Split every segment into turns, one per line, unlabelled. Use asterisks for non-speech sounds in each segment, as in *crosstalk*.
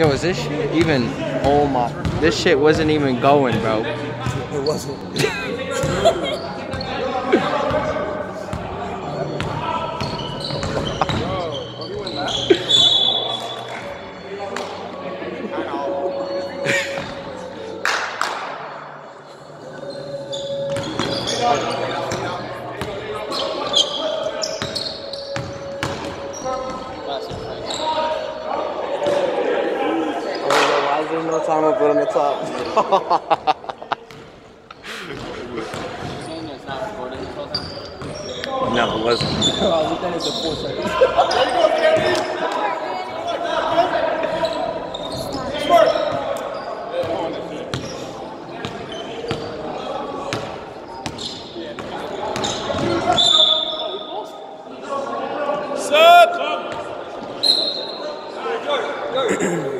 Yo, is this shit even? Oh my, this shit wasn't even going, bro.
It wasn't. *laughs*
whole *laughs* time.
No, it wasn't.
oh, we done it for four seconds.
Six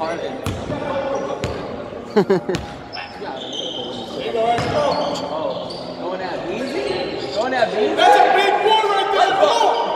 going *laughs* at Beasley? Going at Beasley?
That's a big boy right there. Come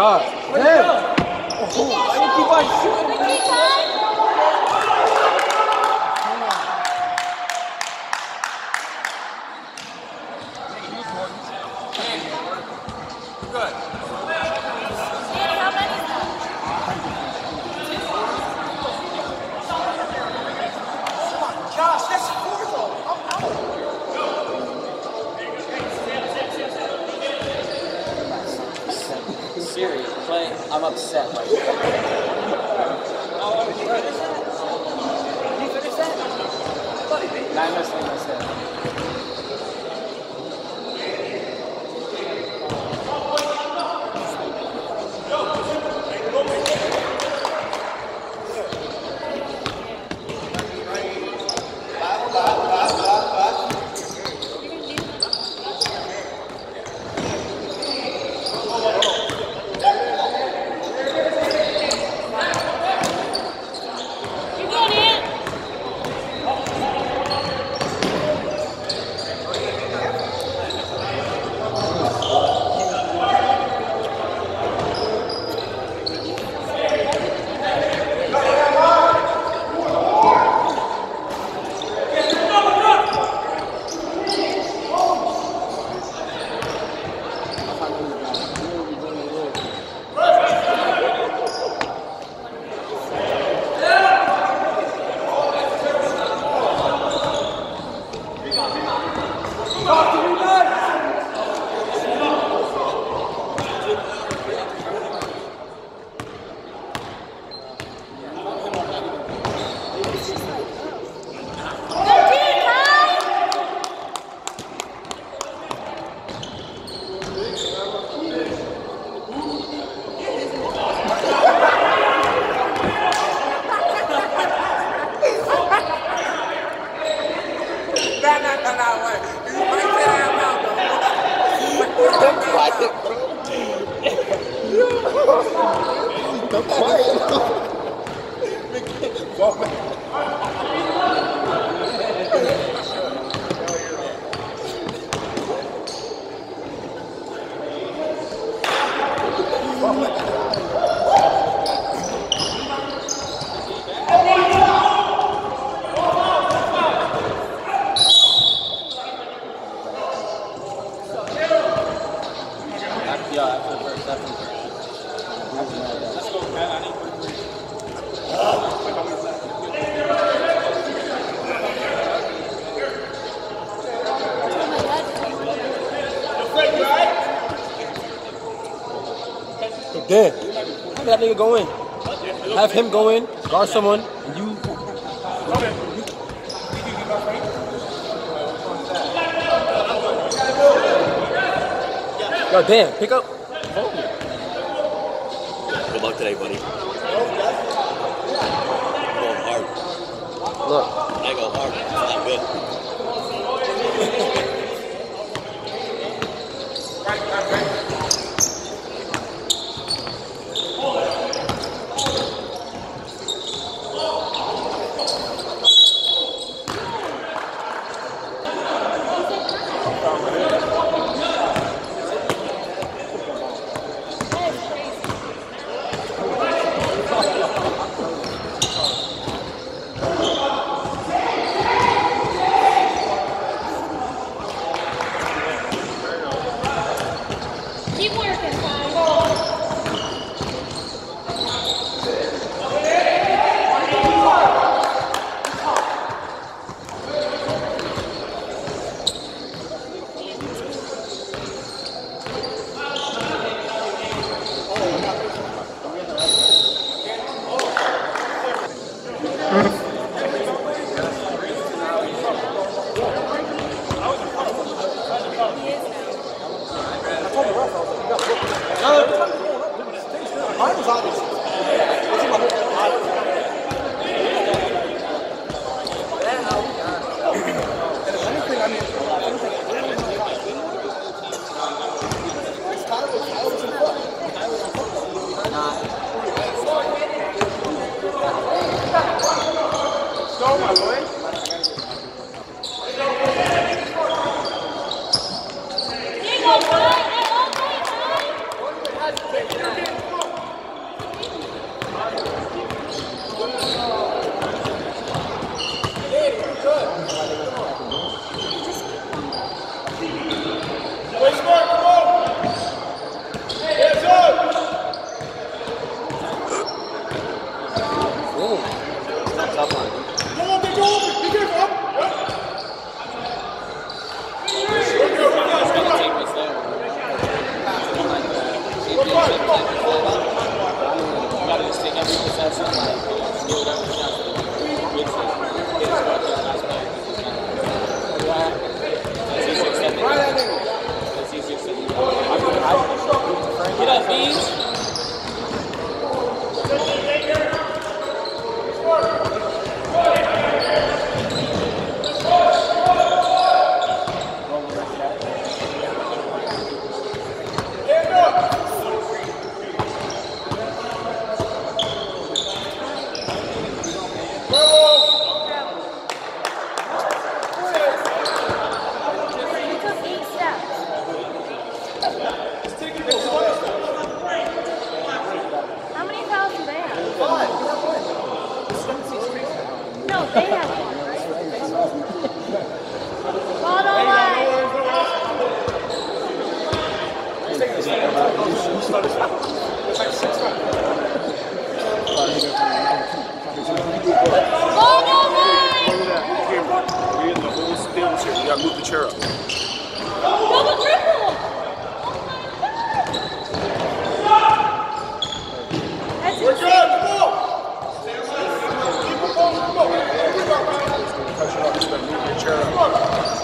God. Yeah, after the first, after the first.
Dan, have that nigga go in. Have him go in, guard someone, and you. Yo, Dan, pick up.
Good luck today, buddy. Going hard.
Look,
I go hard. It's not good.
Keep *laughs* 下去。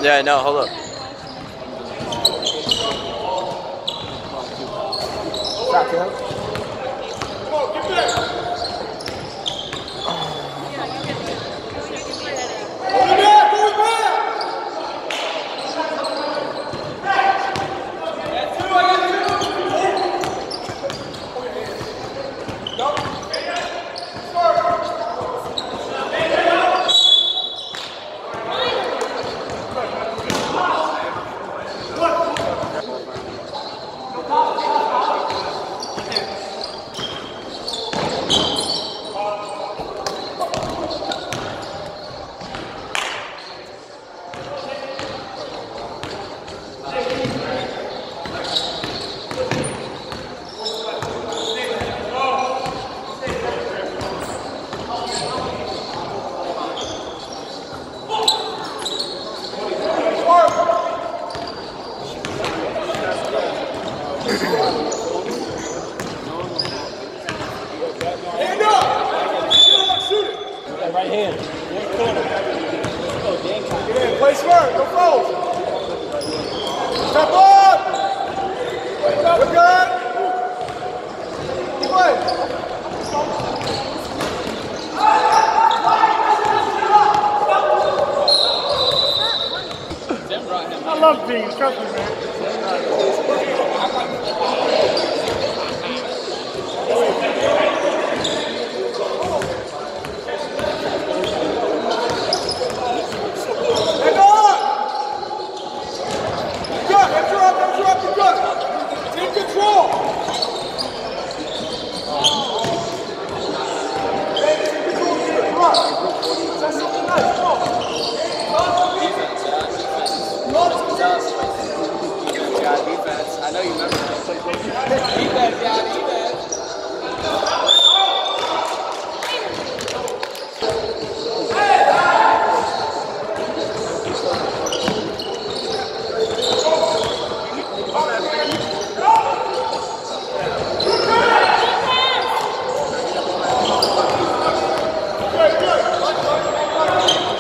Yeah, no, hold up.
I love beans, trust me, man. Vai,
vai,
vai, vai.